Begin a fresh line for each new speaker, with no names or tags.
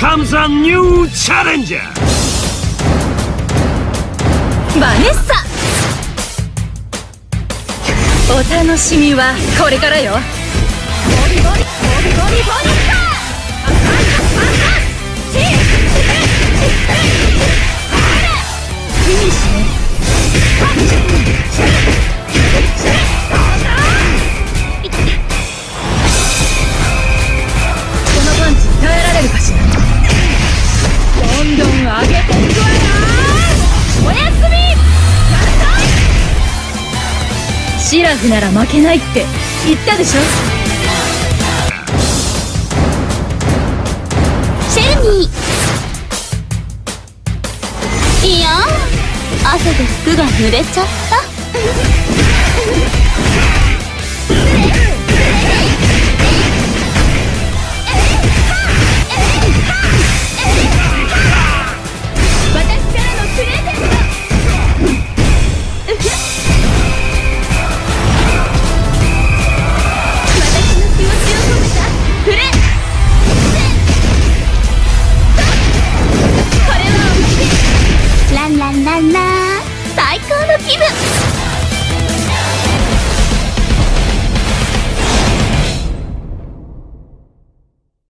comes a new challenger!
バネッサお楽しみはこれからよボリボリボリボリボリフィニッシュシラフなら負けないって言ったでしょ。
シェルニー。いや汗で服が濡れちゃった。最高の気分